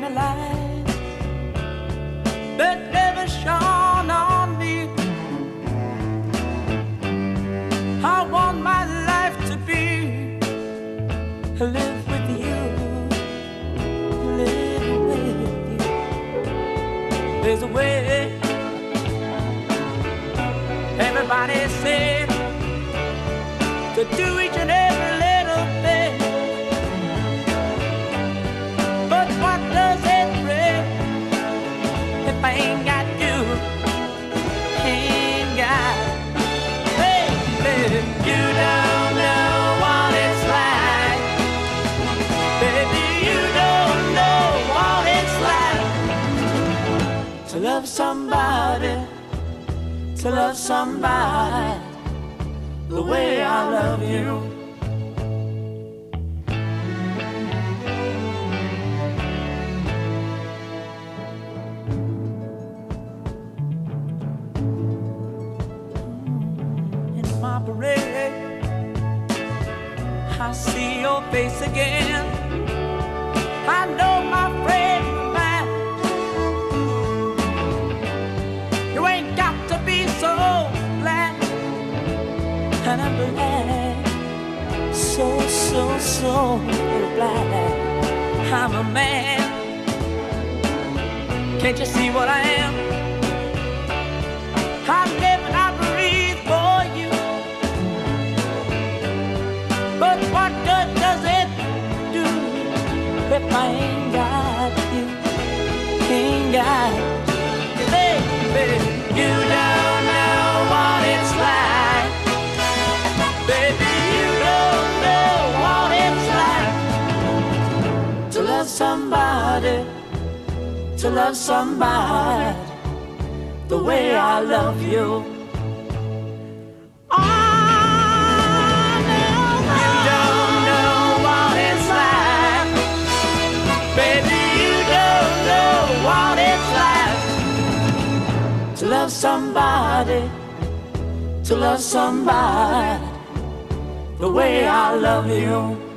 kind of light that never shone on me. I want my life to be live with you, live with you. There's a way. Everybody said to do each and every love somebody, to love somebody the way I love you. In my parade, I see your face again. I know and I'm black, so, so, so black. I'm a man. Can't you see what I am? I somebody, to love somebody the way I love you. I don't know what it's like. Baby, you don't know what it's like to love somebody, to love somebody the way I love you.